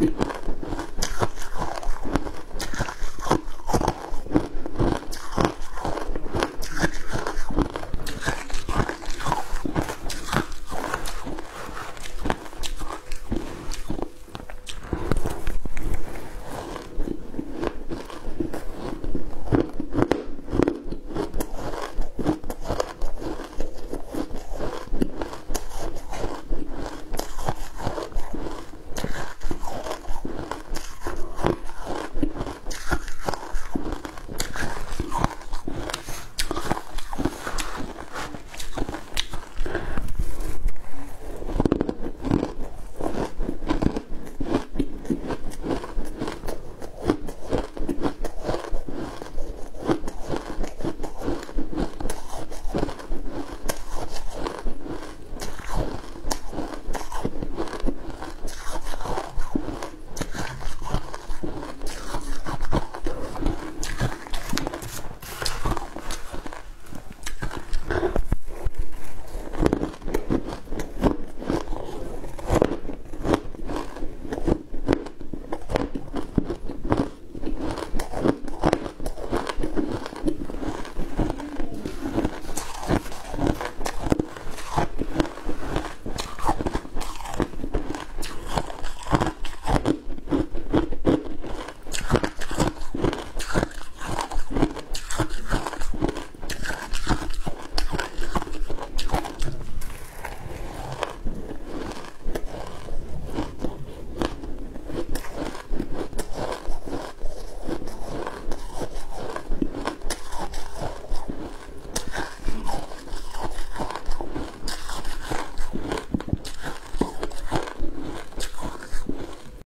Yeah.